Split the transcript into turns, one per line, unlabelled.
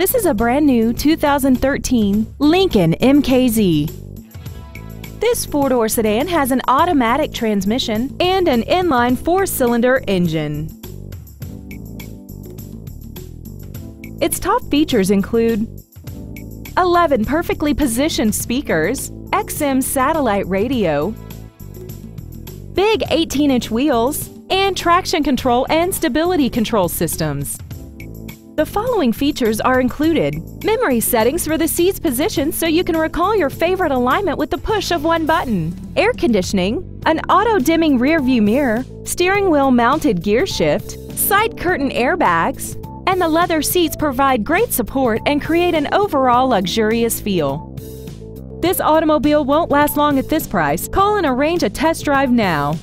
This is a brand new 2013 Lincoln MKZ. This four-door sedan has an automatic transmission and an inline four-cylinder engine. Its top features include 11 perfectly positioned speakers, XM satellite radio, big 18-inch wheels, and traction control and stability control systems. The following features are included. Memory settings for the seat's position so you can recall your favorite alignment with the push of one button. Air conditioning, an auto-dimming rearview mirror, steering wheel mounted gear shift, side curtain airbags, and the leather seats provide great support and create an overall luxurious feel. This automobile won't last long at this price. Call and arrange a test drive now.